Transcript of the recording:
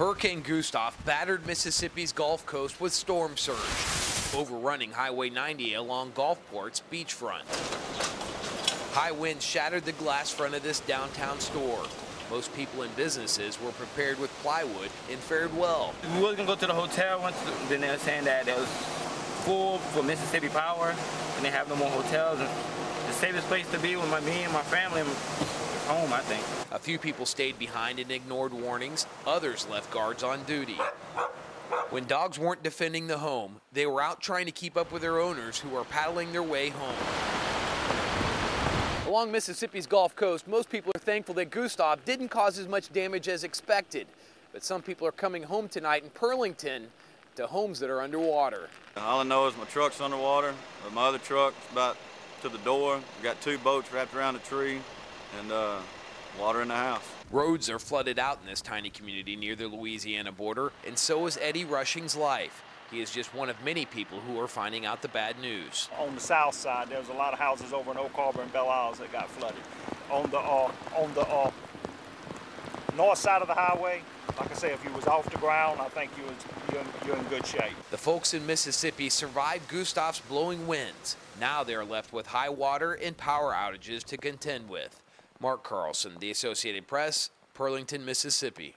Hurricane Gustav battered Mississippi's Gulf Coast with storm surge, overrunning Highway 90 along Gulfport's beachfront. High winds shattered the glass front of this downtown store. Most people and businesses were prepared with plywood and fared well. We was gonna go to the hotel once, then they were saying that it was full for Mississippi Power, and they have no more hotels. And the safest place to be with my me and my family is home, I think. A few people stayed behind and ignored warnings. Others left guards on duty. When dogs weren't defending the home, they were out trying to keep up with their owners who are paddling their way home. Along Mississippi's Gulf Coast, most people are thankful that Gustav didn't cause as much damage as expected. But some people are coming home tonight in Pearlington to homes that are underwater. All I know is my truck's underwater, but my other truck's about to the door. We got two boats wrapped around a tree and uh, water in the house. Roads are flooded out in this tiny community near the Louisiana border, and so is Eddie Rushing's life. He is just one of many people who are finding out the bad news. On the south side, there was a lot of houses over in Oak Harbor and Belle Isles that got flooded. On the uh, on the uh, north side of the highway, like I say, if you was off the ground, I think you was you're in, you're in good shape. The folks in Mississippi survived Gustav's blowing winds. Now they are left with high water and power outages to contend with. Mark Carlson, The Associated Press, Pearlington, Mississippi.